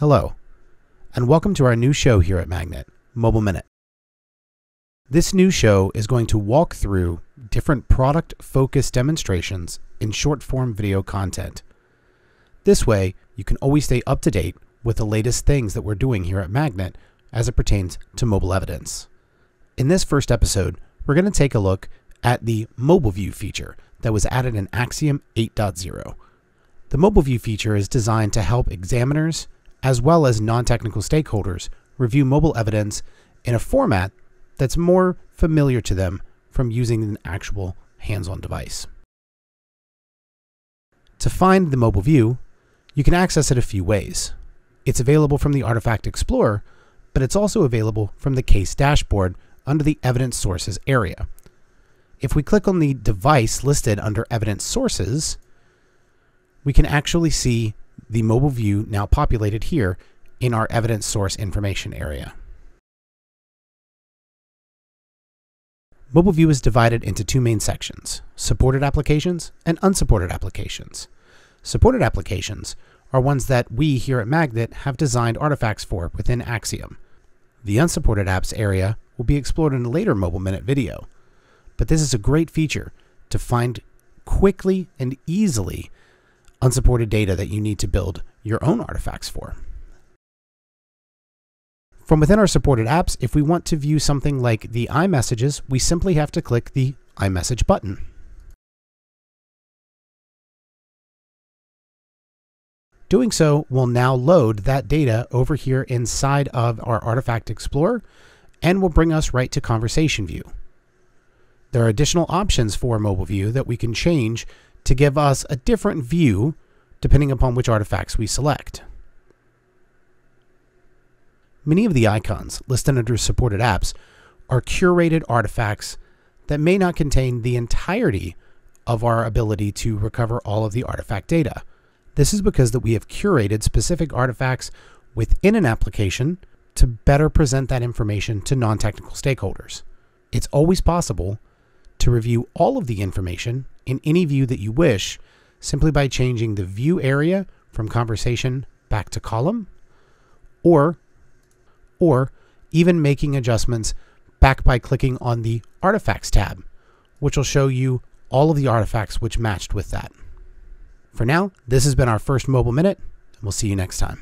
Hello, and welcome to our new show here at Magnet, Mobile Minute. This new show is going to walk through different product focused demonstrations in short form video content. This way, you can always stay up to date with the latest things that we're doing here at Magnet as it pertains to mobile evidence. In this first episode, we're going to take a look at the Mobile View feature that was added in Axiom 8.0. The Mobile View feature is designed to help examiners as well as non technical stakeholders, review mobile evidence in a format that's more familiar to them from using an actual hands on device. To find the mobile view, you can access it a few ways. It's available from the Artifact Explorer, but it's also available from the case dashboard under the Evidence Sources area. If we click on the device listed under Evidence Sources, we can actually see the mobile view now populated here in our evidence source information area. Mobile View is divided into two main sections, supported applications and unsupported applications. Supported applications are ones that we here at Magnet have designed artifacts for within Axiom. The unsupported apps area will be explored in a later Mobile Minute video, but this is a great feature to find quickly and easily unsupported data that you need to build your own artifacts for. From within our supported apps, if we want to view something like the iMessages, we simply have to click the iMessage button. Doing so will now load that data over here inside of our Artifact Explorer and will bring us right to Conversation View. There are additional options for Mobile View that we can change to give us a different view depending upon which artifacts we select. Many of the icons listed under supported apps are curated artifacts that may not contain the entirety of our ability to recover all of the artifact data. This is because that we have curated specific artifacts within an application to better present that information to non-technical stakeholders. It's always possible to review all of the information in any view that you wish simply by changing the view area from conversation back to column or or even making adjustments back by clicking on the artifacts tab which will show you all of the artifacts which matched with that. For now, this has been our first mobile minute and we'll see you next time.